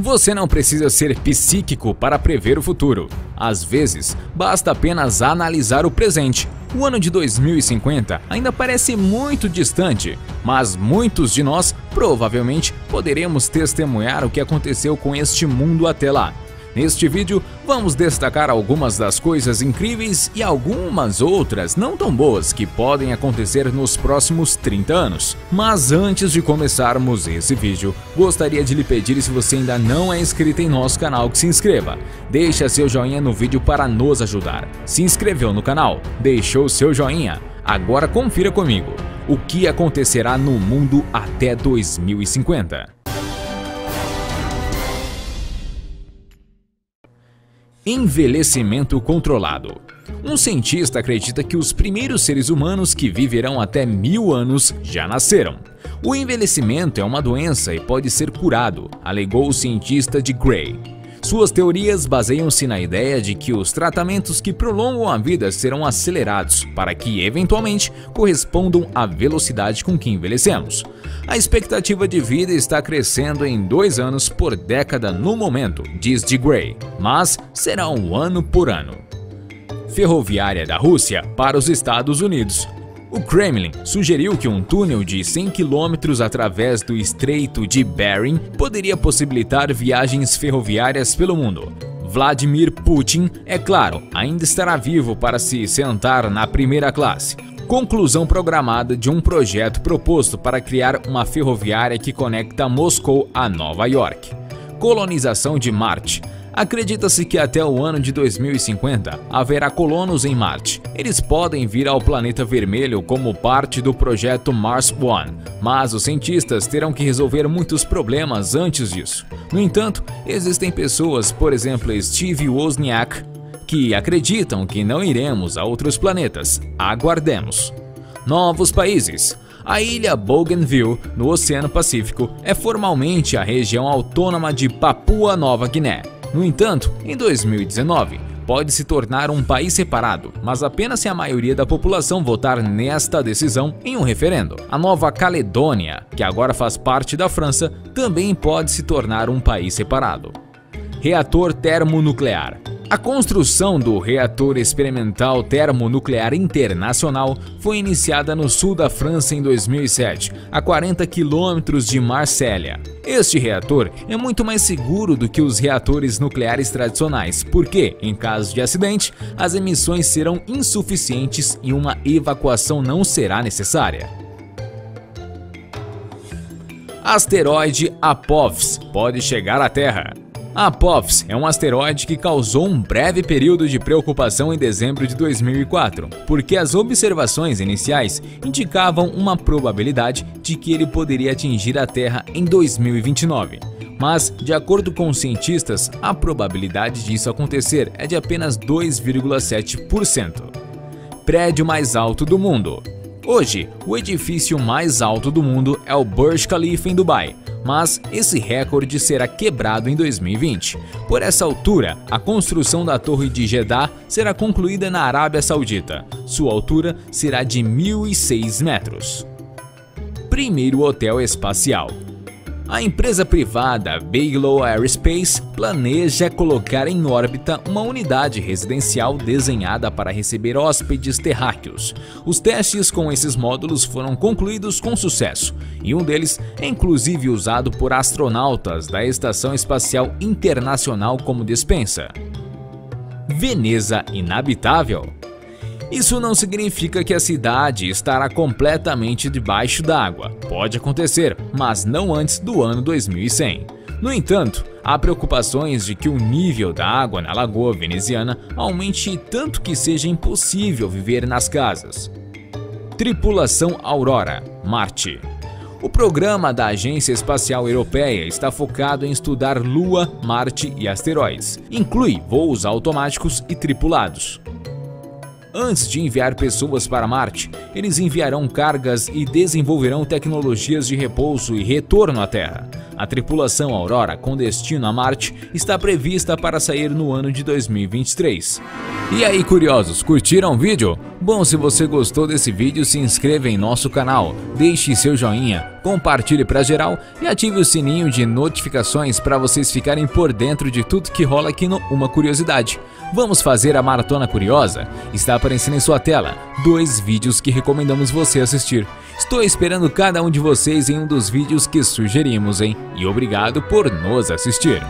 Você não precisa ser psíquico para prever o futuro. Às vezes, basta apenas analisar o presente. O ano de 2050 ainda parece muito distante, mas muitos de nós provavelmente poderemos testemunhar o que aconteceu com este mundo até lá. Neste vídeo, vamos destacar algumas das coisas incríveis e algumas outras não tão boas que podem acontecer nos próximos 30 anos. Mas antes de começarmos esse vídeo, gostaria de lhe pedir se você ainda não é inscrito em nosso canal que se inscreva. Deixa seu joinha no vídeo para nos ajudar. Se inscreveu no canal? Deixou seu joinha? Agora confira comigo o que acontecerá no mundo até 2050. Envelhecimento controlado. Um cientista acredita que os primeiros seres humanos que viverão até mil anos já nasceram. O envelhecimento é uma doença e pode ser curado, alegou o cientista de Gray. Suas teorias baseiam-se na ideia de que os tratamentos que prolongam a vida serão acelerados para que, eventualmente, correspondam à velocidade com que envelhecemos. A expectativa de vida está crescendo em dois anos por década no momento, diz de Gray, mas será um ano por ano. Ferroviária da Rússia para os Estados Unidos. O Kremlin sugeriu que um túnel de 100 km através do Estreito de Bering poderia possibilitar viagens ferroviárias pelo mundo. Vladimir Putin, é claro, ainda estará vivo para se sentar na primeira classe. Conclusão programada de um projeto proposto para criar uma ferroviária que conecta Moscou a Nova York. Colonização de Marte. Acredita-se que até o ano de 2050 haverá colonos em Marte. Eles podem vir ao planeta vermelho como parte do projeto Mars One, mas os cientistas terão que resolver muitos problemas antes disso. No entanto, existem pessoas, por exemplo Steve Wozniak, que acreditam que não iremos a outros planetas. Aguardemos. Novos países. A ilha Bougainville, no Oceano Pacífico, é formalmente a região autônoma de Papua Nova Guiné. No entanto, em 2019, pode se tornar um país separado, mas apenas se a maioria da população votar nesta decisão em um referendo. A Nova Caledônia, que agora faz parte da França, também pode se tornar um país separado. Reator termonuclear. A construção do reator experimental termonuclear internacional foi iniciada no sul da França em 2007, a 40 quilômetros de Marsella. Este reator é muito mais seguro do que os reatores nucleares tradicionais, porque, em caso de acidente, as emissões serão insuficientes e uma evacuação não será necessária. Asteroide Apophis pode chegar à Terra. Apophis é um asteroide que causou um breve período de preocupação em dezembro de 2004, porque as observações iniciais indicavam uma probabilidade de que ele poderia atingir a Terra em 2029. Mas, de acordo com os cientistas, a probabilidade disso acontecer é de apenas 2,7%. Prédio mais alto do mundo. Hoje, o edifício mais alto do mundo é o Burj Khalifa em Dubai, mas esse recorde será quebrado em 2020. Por essa altura, a construção da Torre de Jeddah será concluída na Arábia Saudita. Sua altura será de 1.006 metros. Primeiro hotel espacial. A empresa privada Bigelow Aerospace planeja colocar em órbita uma unidade residencial desenhada para receber hóspedes terráqueos. Os testes com esses módulos foram concluídos com sucesso, e um deles é inclusive usado por astronautas da Estação Espacial Internacional como dispensa. Veneza inabitável isso não significa que a cidade estará completamente debaixo d'água. Pode acontecer, mas não antes do ano 2100. No entanto, há preocupações de que o nível da água na lagoa veneziana aumente tanto que seja impossível viver nas casas. Tripulação Aurora, Marte. O programa da Agência Espacial Europeia está focado em estudar Lua, Marte e asteroides. Inclui voos automáticos e tripulados. Antes de enviar pessoas para Marte, eles enviarão cargas e desenvolverão tecnologias de repouso e retorno à Terra. A tripulação Aurora com destino a Marte está prevista para sair no ano de 2023. E aí, curiosos, curtiram o vídeo? Bom, se você gostou desse vídeo, se inscreva em nosso canal, deixe seu joinha, compartilhe para geral e ative o sininho de notificações para vocês ficarem por dentro de tudo que rola aqui no Uma Curiosidade. Vamos fazer a Maratona Curiosa? Está aparecendo em sua tela dois vídeos que recomendamos você assistir. Estou esperando cada um de vocês em um dos vídeos que sugerimos, hein? E obrigado por nos assistir.